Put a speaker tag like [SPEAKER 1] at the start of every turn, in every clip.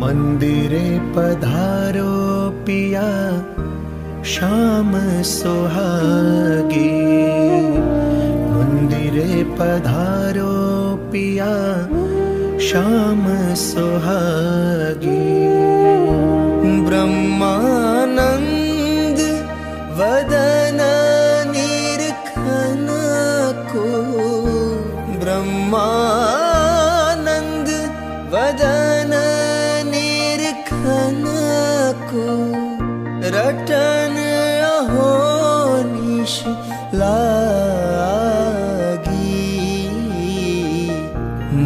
[SPEAKER 1] मंदिरे पधारो पिया। श्याम सुहागी। मंदिरे पधारो पिया श्याम सुहागी। ब्रह्मानंद वदन निरखन को ब्रह्मानंद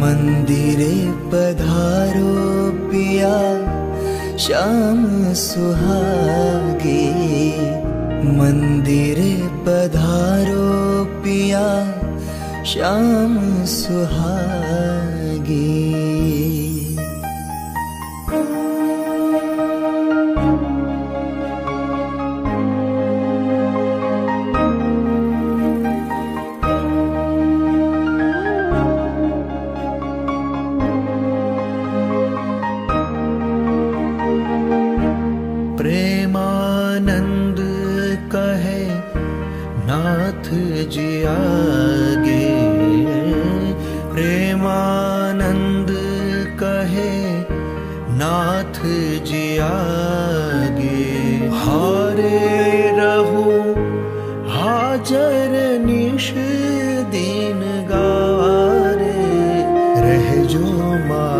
[SPEAKER 1] मंदिरे पधारो पिया श्याम सुहागे। मंदिरे पधारो पिया श्याम सुहागे प्रेमानंद कहे, नाथ जी आगे। प्रेमानंद कहे, नाथ जी आगे। हारे रहो, हाजर निश दीन गारे रह जो माँ